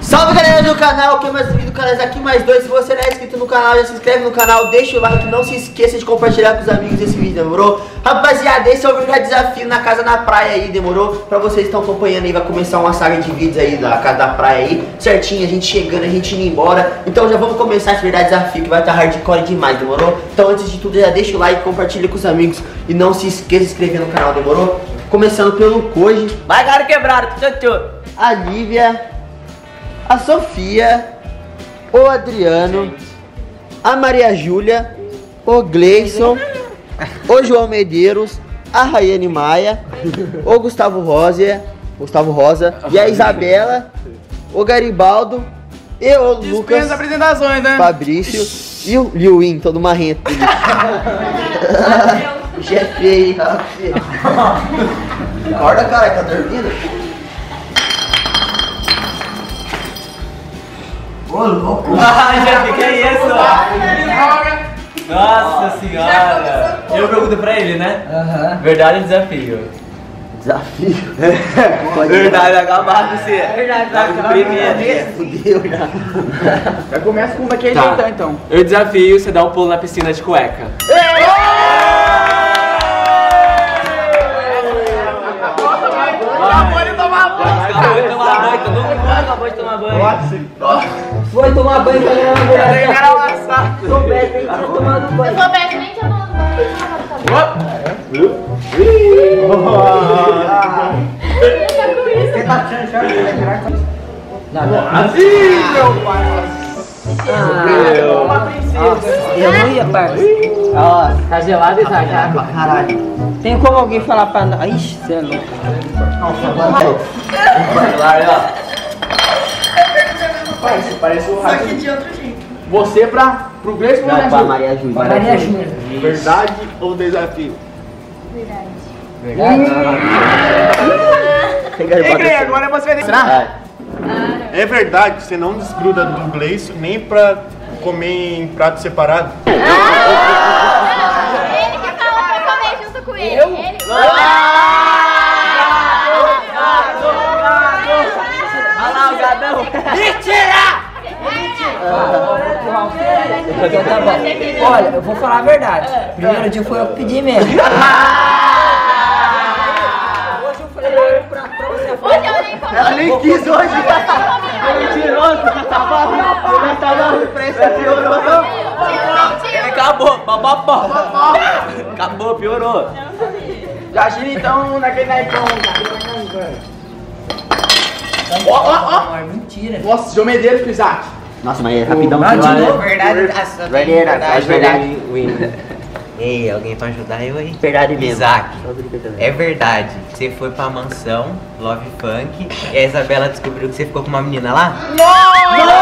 Salve galera do canal, quem mais vídeo do canal aqui mais dois. Se você não é inscrito no canal, já se inscreve no canal, deixa o like, não se esqueça de compartilhar com os amigos esse vídeo, demorou? Rapaziada, esse é o verdade desafio na casa na praia aí, demorou? Pra vocês que estão acompanhando aí, vai começar uma saga de vídeos aí da casa da praia aí, certinho, a gente chegando, a gente indo embora. Então já vamos começar esse verdade desafio que vai estar hardcore demais, demorou? Então antes de tudo, já deixa o like, compartilha com os amigos e não se esqueça de se inscrever no canal, demorou? Começando pelo Koji, Vai, cara quebrado, tchau, a Lívia, a Sofia, o Adriano, a Maria Júlia, o Gleison, o João Medeiros, a Rayane Maia, o Gustavo Rosa, Gustavo Rosa e a Isabela, o Garibaldo e o Dispensa Lucas apresentações, né? Fabrício e o Liuin, todo marrento. Chefe aí, Acorda, cara, tá dormindo? Ô, louco! Ai, já fiquei isso. Nossa senhora. Eu pergunto pra ele, né? Verdade ou desafio? Desafio. Verdade, acabar com você. Verdade, tá com primeiro. Fudeu já. Já começa com uma que é Tá. então, então. Eu desafio você dar um pulo na piscina de cueca. Acabou de tomar banho. Acabou de tomar banho, todo mundo acabou de tomar banho. Foi tomar banho pra ganhar uma mulher. Tem que amassar. Se soubesse, nem tinha tomado Eu banho. sou Beto, nem tomado banho. Ih, meu pai. Uma princesa. Eu não ia, parça. Ó, Tá gelado e tá já. caralho. Tem como alguém falar pra nós? Ixi, você é louco. Pai, você parece o Só de outro jeito. Você pra, pro Gleison ou pra pra Maria Júlia. Maria Júlia. Verdade ou desafio? Verdade. Tem Ei, agora você vai. Vai. É verdade que você não desgruda do Gleison nem pra comer em prato separado? Ele que falou pra eu comer junto com ele. Ele Olha lá o gadão. Então tá bom. Olha, eu vou falar a verdade. Primeiro dia foi eu que pedi mesmo. Hoje eu falei pra, pra você. Hoje eu nem comi. Ela nem quis hoje. Mentiroso. Tava ruim. Já tava ruim pra esse piorou. Ele acabou. Papapá. Acabou, piorou. Já gira então naquele naipão bastante. Ó, ó. Mentira. Nossa, João Medeiros pro Isaac. Nossa, mas é rapidão. Ah, de novo. Verdade, verdade. Verdade, verdade. Ei, alguém pra ajudar eu aí? Verdade mesmo. Isaac, é verdade. Você foi pra mansão, Love Funk, e a Isabela descobriu que você ficou com uma menina lá? Não! Não!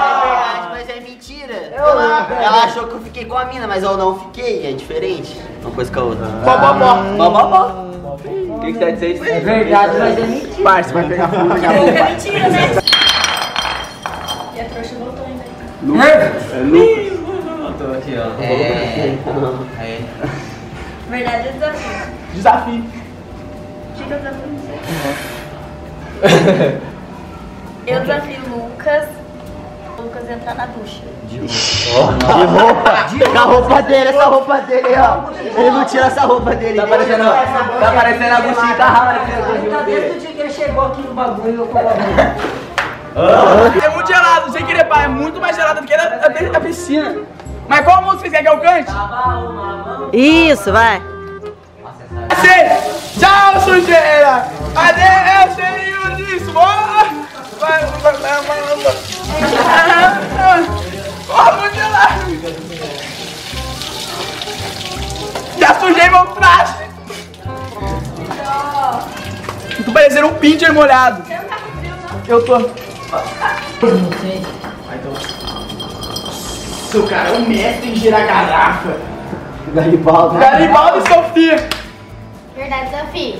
É verdade, mas é mentira. É ela, ela achou que eu fiquei com a mina, mas eu não fiquei, é diferente. Uma coisa com a outra. Bó, bó, bó. Bó, bó, bó. 577. É verdade, mas é mentira. Parça, vai pegar fogo, pegar fogo. É mentira, né? E a trouxa voltou ainda. Lucas. É, é Lucas. Voltou aqui, ó. É. Verdade é desafio. Desafio. Diga desafio, não sei. Eu desafio o Lucas. Entrar na ducha. De roupa. Com a roupa dele, essa roupa dele, ó. Ele não tira essa roupa dele. Tá parecendo, tá parecendo a buchinha da rala. Tá desde o dia que ele chegou aqui no bagulho, eu coloquei. É muito gelado, sem querer, pai. É muito mais gelado do que a, piscina. Mas qual música vocês querem que eu cante? Isso, vai. Assim, tchau, sujeira! Adeus, cheirinho parecendo um pincher molhado! Eu tô. Não sei. Seu cara é um mestre em girar garrafa! Garibaldo. Garibaldo e Sofia! Verdade ou desafio?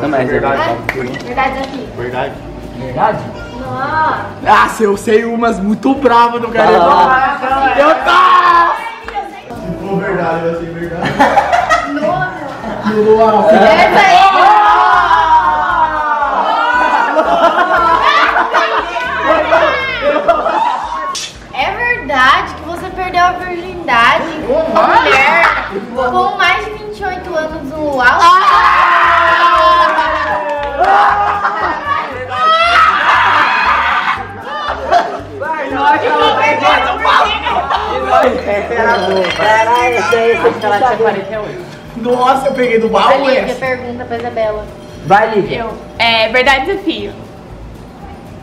Também é verdade. Verdade ou desafio? Verdade. Verdade? Nossa. Nossa, eu sei umas muito bravas do Garibaldo! Eu tô! Se for verdade, vai ser verdade. Essa aí. Uma mulher com mais de 28 anos no esse aí, esse Ela tinha cara 48. Nossa, eu peguei do baú Lívia essa. pergunta pra Isabela. Vai, Lívia. Eu. É verdade ou desafio?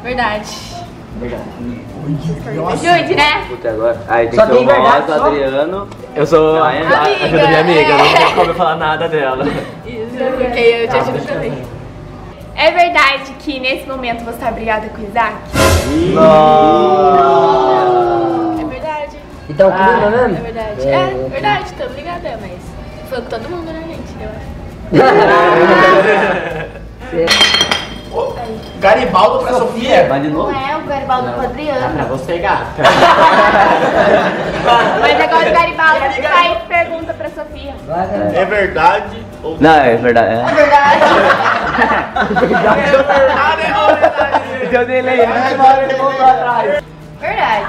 Verdade. Ajude, né? Puta, agora. Aí tem Só que ser o verdade, Rosa, só? Adriano. Eu sou a Amiga, ajuda minha amiga, não é. tem como eu falar nada dela. Isso, porque eu te ajudo também. É verdade que nesse momento você tá brigada com o Isaac? É verdade. Então, clima É mesmo? verdade. É, verdade, tô brigada, mas foi com todo mundo, né, gente? Eu acho. Garibaldo pra Sofia. Vai de Não novo? é o Garibaldo com o Adriano. você, gata. Mas agora o Garibaldi faz pergunta pra Sofia. Vai. É verdade ou Não, é verdade. É É. verdade. Deu delay, né? Agora ele voltou atrás. Verdade.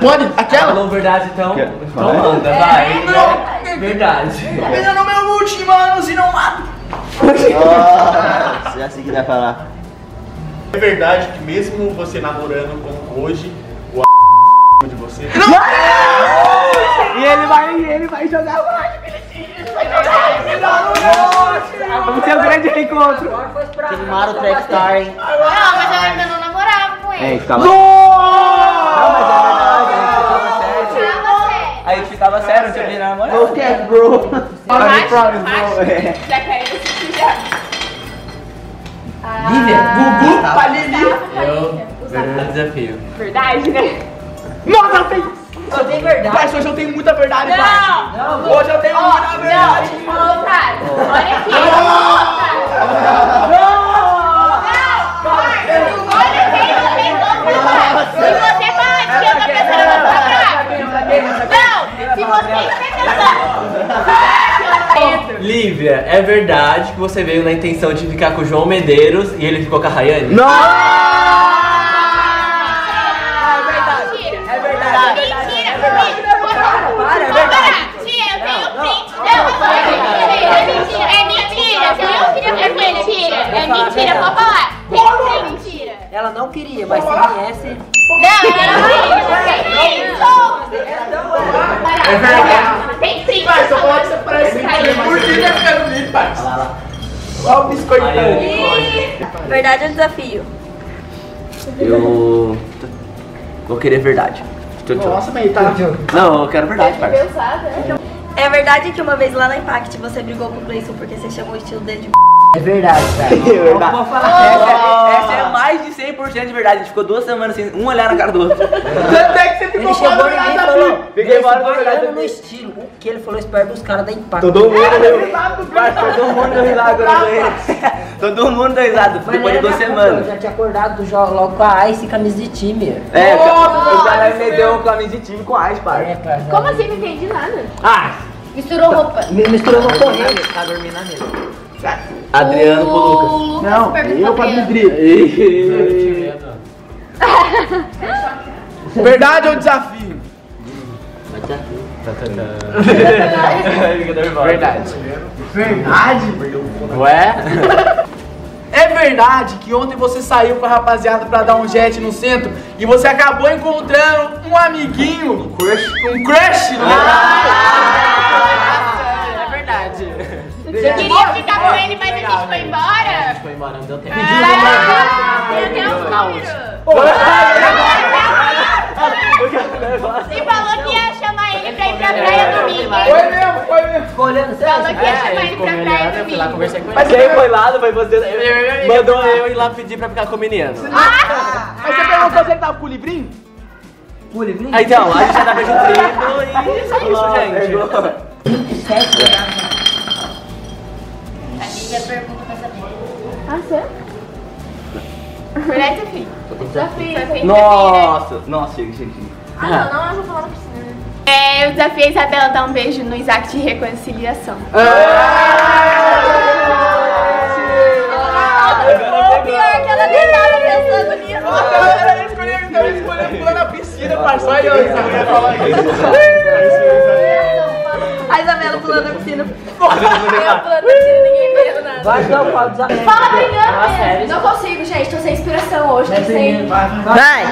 Pode? Aquela? Falou verdade, então. Então manda, vai. Verdade. Pena no meu último, mano, se não mata. Nossa, já sei o que vai falar. é verdade que mesmo você namorando com hoje, o de você. E ele vai, e ele vai jogar mais, Vamos ter um grande reencontro. Queimaram o Trackstar, hein? Não, mas eu ainda não namorava com ele. ficava. Não, Aí ficava sério, não tinha nem namorado. Ok, bro. Macho, macho. Já caiu esse já. Lívia. Gugu pra Lili. Eu, verdade desafio. Verdade, né? Nossa, eu tenho. Só tem verdade. Pai, hoje eu tenho muita verdade, pai. Não! Hoje eu tenho muita Não, verdade. tipo, otário. Olha aqui. Olha quem não tem falar. Se você fala que eu tô pensando na sua cara. Não, você está Lívia, é verdade que você veio na intenção de ficar com o João Medeiros e ele ficou com a Rayane? Não! Mentira. É verdade. Mentira. Para, é verdade. Tia, eu tenho print. Não, é mentira. É mentira. É mentira. É mentira. Pode falar. É mentira. Ela não queria, mas se viesse. É verdade. Tem print. Pai, só pode ser parece que por que tá ficando bonito, pai? Olha o biscoitão. Verdade ou desafio? Eu. Vou querer verdade. Nossa, mas tá. Não, eu quero verdade, parça. É verdade que uma vez lá na Impact você brigou com o Gleison porque você chamou o estilo dele de É verdade, cara. verdade. Vou falar. Essa, essa é mais de 100% de verdade. A gente ficou duas semanas sem um olhar na cara do outro. Até que você ficou chegou falando em mim e nada, falou. Fiquei "Esse fora da baiano verdade no também." estilo. O que ele falou? Espero dos caras da Impact. Todo mundo deu. Risado, Mas todo mundo deu risada. Todo mundo deu risada. Depois de duas culpa, Eu semanas. já tinha acordado do jogo logo com a Ice e camisa de time. É, o cara me deu um camisa de time com ice, É, parça. cara. Como assim? Não entendi nada. Ah! Misturou roupa. Misturou correio. Tá dormindo na mesa. Adriano pro Lucas. Lucas perguntou pra ele. Ih. Verdade ou desafio? Fica nervosa. Verdade. Verdade? Ué? É verdade que ontem você saiu com a rapaziada pra dar um jet no centro e você acabou encontrando um amiguinho. Um crush. Um crush, né? É. Você queria ficar com ele, mas a gente foi embora? Foi embora, não deu tempo. Ah, tem até um número. E falou que ia chamar ele pra ir pra praia domingo. hein? Foi mesmo, foi mesmo. Ficou olhando Falou sério. que ia chamar ele pra praia domingo. Mas quem foi lá não foi você. Mandou eu ir lá pedir pra ficar com o menino. Mas você perguntou se ele tava com o livrinho? Pule, brinca. Ah, Então, a gente já tava junto e é isso, gente. 27 A você pergunta pra saber. Ah, você? Verdade, Sofia. Sofia, Sofia. Nossa, nossa, chega, chega. Ah, não, não, eu vou falar pra você. Né? É, eu desafiei a Isabela a dar um beijo no Isaac de reconciliação. É! Tá o pior que ela nem tava pensando nisso. Ela escolheu, tava escolhendo tá pular na piscina, parça. Aí eu Isabela falando isso. A Isabela pulando na piscina. Eu pulando na piscina. Vai dar o pau desafio. Fala brincando mesmo. Não consigo, gente. Tô sem inspiração hoje. Tô sem... Vai.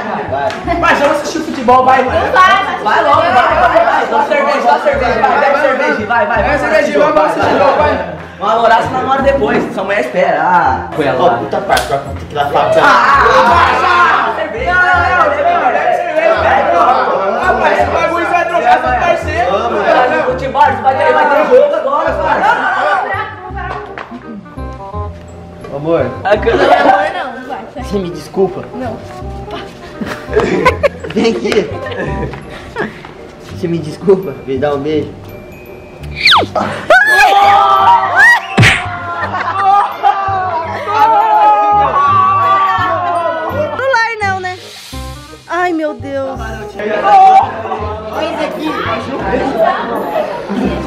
Mas vamos assistir futebol, vai. Não vai, mas... Vai logo, vai, vai, vai. Só cerveja, só cerveja. Vai, bebe cerveja. Vai, vai. Pega cervejinha, vamos assistir futebol, vai. Uma namorar, você namora depois. Sua mulher espera. Ah, Ó, lá. puta parte, vai ter que dar faca. Ah, Amor, Não, amor, não. Não vai. sai. você me desculpa. Não. Vem aqui. Você me desculpa, me dá um beijo. Celular não, né? Ai, meu Deus.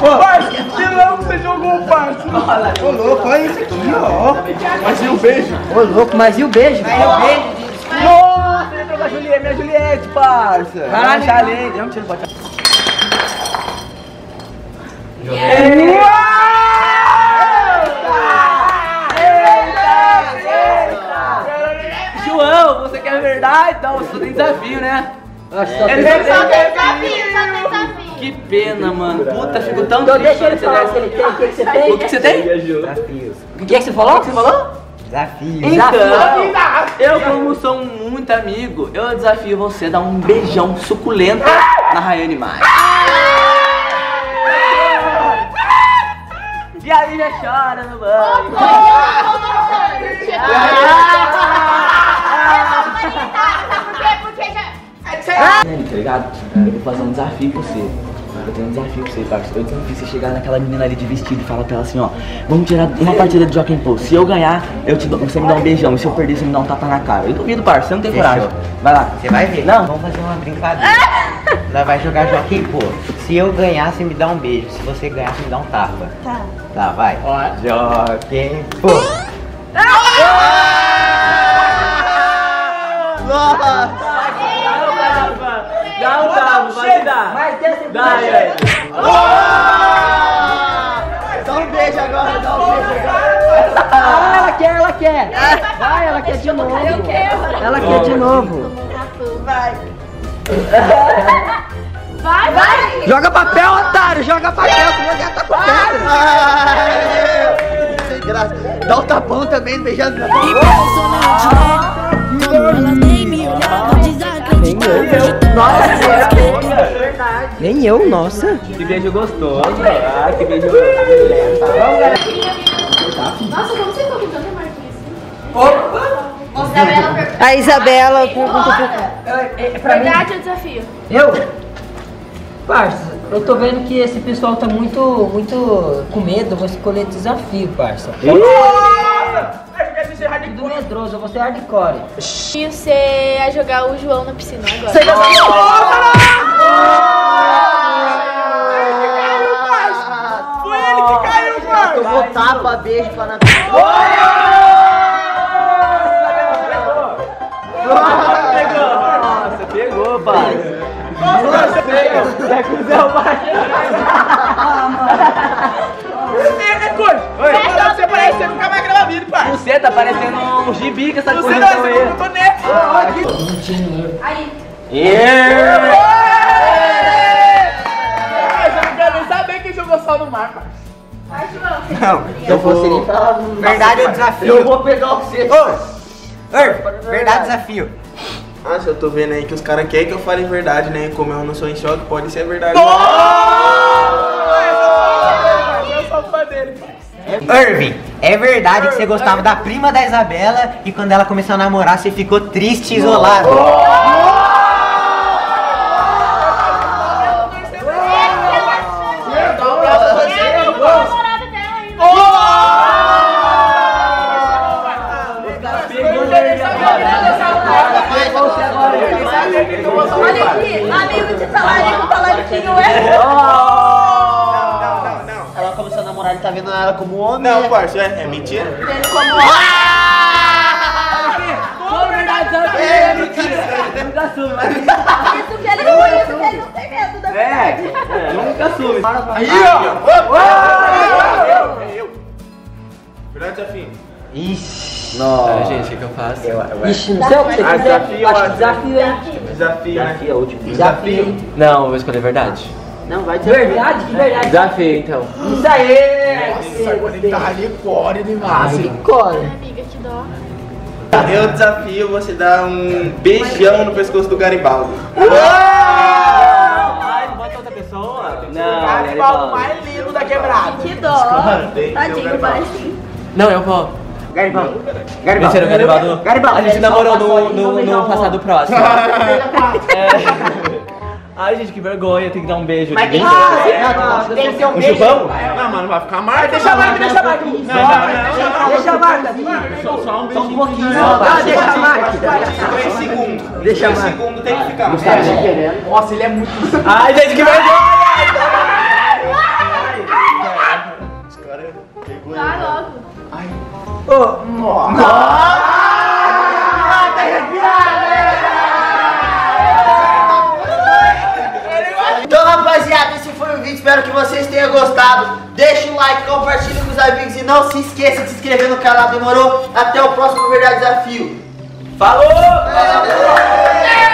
Parça, que Ô, louco, olha isso aqui, ó. Mas e o beijo? Ô, louco, mas e o beijo? Nossa, ele trocou a Juliette, minha Juliette, parça. Caralho, chalei. Deu um tiro, bota. João, você quer verdade? Então, você tem desafio, né? Desafio, só tem desafio. Que pena, mano. Puta, fico tão Então triste. deixa ele falar o que ele tem, o que que você tem. O que você tem? Desafios. O que, é que você falou? O que você falou? Desafios. Então, eu como sou um muito amigo, eu desafio você a dar um beijão suculento na Rayane Mai. E aí já chora no banho. Tá ligado? Eu vou fazer um desafio pra você. Eu tenho um desafio pra você, parceiro. Eu desafio você chegar naquela menina ali de vestido e falar pra ela assim, ó. Vamos tirar uma partida de Joaquim Pô. Se eu ganhar, eu te dou, você me dá um beijão. E se eu perder, você me dá um tapa na cara. Eu duvido, parceiro. Você não tem Fechou. coragem. Vai lá. Você vai ver? Não. Vamos fazer uma brincadeira. Nós vai jogar Joaquim Pô. Se eu ganhar, você me dá um beijo. Se você ganhar, você me dá um tapa. Tá. Tá, vai. Joaquim Pô. Dá um tapa, vai dar. Mas dessa Dá, e aí. Dá um beijo agora, dá um beijo agora. Ah, ela quer, ela quer. Vai, ela quer de novo. Eu quero. Ela quer de novo. Vai. Vai, vai. Joga papel, otário. Joga papel, senão ela tá com pedra. Sem graça. Dá um tapão também, beijando na boca. Nem eu, nossa. Que beijo gostoso. Ah, que beijo. Nossa, como você ficou com tanta marquinha assim? Isabela perguntou. A Isabela pergunta pro... Verdade ou desafio? Eu? Parça, eu tô vendo que esse pessoal tá muito, muito com medo, eu vou escolher desafio, parça. Nossa! Jogar esse hardcore. Tudo medroso, eu vou ser hardcore. E você ia jogar o João na piscina agora. Foi ele que caiu, parça. Eu vou tapa, beijo pra na Nossa, pegou, pai. Nossa, pegou. É cuzão, pai. É, é Você tá parecendo um gibi com essa Você coisa não, você aí. não botou neto. Aí. Yeah. Mas eu não quero nem saber quem jogou sal no mar, parça. Vai, João. Eu vou. Verdade ou desafio? Eu vou pegar você. Ei, verdade ou desafio? Ah, se eu tô vendo aí que os caras querem que eu fale verdade, né? Como eu não sou em choque, pode ser verdade. Eu sou fã dele. Irving, é verdade que você gostava da prima da Isabela e quando ela começou a namorar você ficou triste e isolado? Olha aqui, amigo de talarico, talariquinho é. Vendo ela como homem. Não, né? parça, é, é mentira. Ele como Qual verdade desafio? É mentira. Isso que ele É, nunca assume. Aí, ó. Verdade, desafio. Ixi. Ah, gente, o que, que eu faço? Ixi, não sei o que você Ah, quiser. desafio, Acho que desafio, hein? Desafio, né? Desafio é o último. Desafio. Não, eu vou escolher verdade. Não, vai dizer. Verdade? Que verdade? Desafio, então. Isso aí! Nossa, quando ele tá ali, core demais. Ai, cola. Amiga, que dó. Eu desafio você dar um beijão no pescoço do Garibaldo. Ai, não bota outra pessoa? Não, Garibaldo mais lindo da quebrada. Que dó. Tadinho, baixinho. Não, eu vou. Garibaldo. Mentira, Garibaldo. Garibaldo. A gente namorou no, no, no passado próximo. É. Ai, gente, que vergonha, tem que dar um beijo. Mas tem que tem que ser um Um beijo. chupão? Não, mano, vai ficar marca. Deixa a marca, deixa a marca. Deixa a marca. Só, só um Só um beijinho. pouquinho. Não, Não, deixa a marca. 3 segundos. Deixa a 3 marca. segundos tem que ficar. Nossa, ele é muito. Ai, gente, que vergonha! Vai logo. Então, Espero que vocês tenham gostado. Deixa o like, compartilha com os amigos e não se esqueça de se inscrever no canal. Demorou? Até o próximo Verdade Desafio. Falou! Falou!